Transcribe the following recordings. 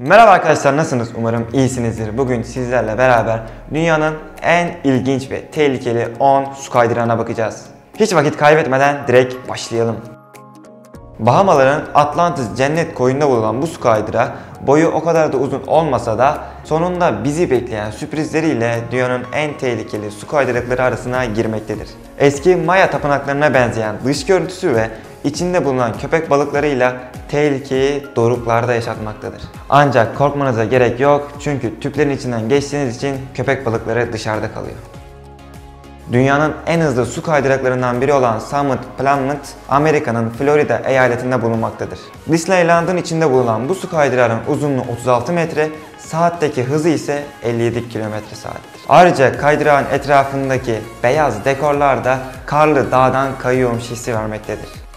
Merhaba arkadaşlar nasılsınız? Umarım iyisinizdir. Bugün sizlerle beraber dünyanın en ilginç ve tehlikeli 10 su kaydırağına bakacağız. Hiç vakit kaybetmeden direkt başlayalım. Bahamaların Atlantis cennet koyunda bulunan bu su kaydırağı boyu o kadar da uzun olmasa da sonunda bizi bekleyen sürprizleriyle dünyanın en tehlikeli su kaydırakları arasına girmektedir. Eski Maya tapınaklarına benzeyen dış görüntüsü ve içinde bulunan köpek balıklarıyla tehlikeyi doruklarda yaşatmaktadır. Ancak korkmanıza gerek yok çünkü tüplerin içinden geçtiğiniz için köpek balıkları dışarıda kalıyor. Dünyanın en hızlı su kaydıraklarından biri olan Summit Plummet, Amerika'nın Florida eyaletinde bulunmaktadır. Disneyland'ın içinde bulunan bu su kaydırağının uzunluğu 36 metre, saatteki hızı ise 57 km saattir. Ayrıca kaydırağın etrafındaki beyaz dekorlar da karlı dağdan kayıyormuş hissi vermektedir.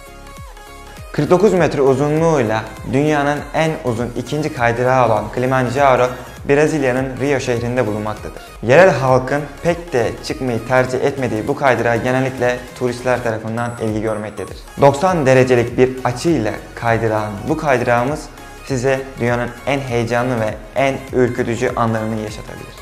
49 metre uzunluğuyla dünyanın en uzun ikinci kaydırağı olan Kilimanjaro, Brezilya'nın Rio şehrinde bulunmaktadır. Yerel halkın pek de çıkmayı tercih etmediği bu kaydırağı genellikle turistler tarafından ilgi görmektedir. 90 derecelik bir açıyla kaydırağın bu kaydırağımız size dünyanın en heyecanlı ve en ürkütücü anlarını yaşatabilir.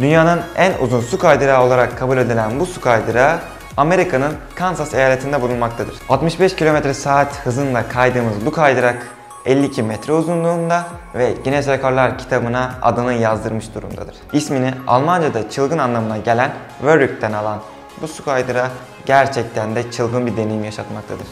Dünyanın en uzun su kaydırağı olarak kabul edilen bu su kaydırağı Amerika'nın Kansas eyaletinde bulunmaktadır. 65 km saat hızında kaydığımız bu kaydırak 52 metre uzunluğunda ve Guinness Rekorlar kitabına adını yazdırmış durumdadır. İsmini Almanca'da çılgın anlamına gelen Verrückten alan bu su kaydırağı gerçekten de çılgın bir deneyim yaşatmaktadır.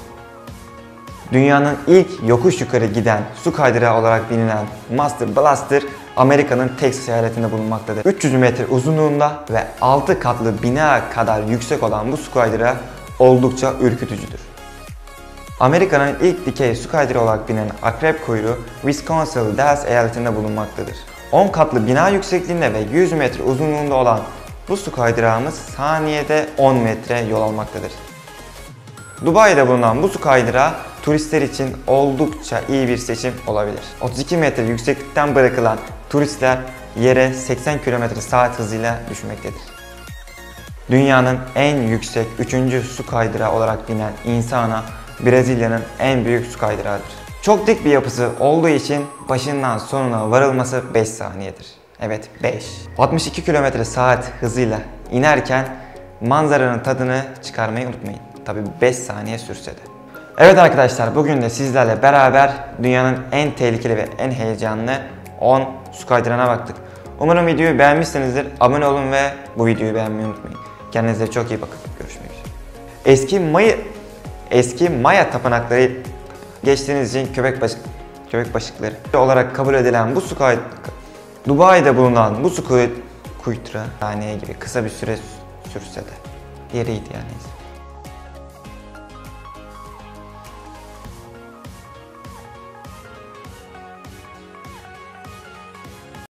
Dünyanın ilk yokuş yukarı giden su kaydırağı olarak bilinen Master Blaster Amerika'nın Texas eyaletinde bulunmaktadır. 300 metre uzunluğunda ve 6 katlı bina kadar yüksek olan bu su kaydırağı oldukça ürkütücüdür. Amerika'nın ilk dikey su kaydırağı olarak bilinen akrep kuyruğu Wisconsin Dells eyaletinde bulunmaktadır. 10 katlı bina yüksekliğinde ve 100 metre uzunluğunda olan bu su kaydırağımız saniyede 10 metre yol almaktadır. Dubai'de bulunan bu su kaydırağı turistler için oldukça iyi bir seçim olabilir. 32 metre yükseklikten bırakılan turistler yere 80 km saat hızıyla düşmektedir. Dünyanın en yüksek 3. su kaydırağı olarak bilinen Insana, Brezilya'nın en büyük su kaydırağıdır. Çok dik bir yapısı olduğu için başından sonuna varılması 5 saniyedir. Evet 5. 62 km saat hızıyla inerken manzaranın tadını çıkarmayı unutmayın. Tabi 5 saniye sürse de. Evet arkadaşlar bugün de sizlerle beraber dünyanın en tehlikeli ve en heyecanlı 10 su kaydırağına baktık. Umarım videoyu beğenmişsinizdir. Abone olun ve bu videoyu beğenmeyi unutmayın. Kendinize çok iyi bakın. Görüşmek üzere. Eski Maya eski Maya tapınakları geçtiğiniz için köpek başı köpek başıkları olarak kabul edilen bu su kay Dubai'de bulunan bu su kuy kuytura saniye gibi kısa bir süre sürse de yeriydi yani.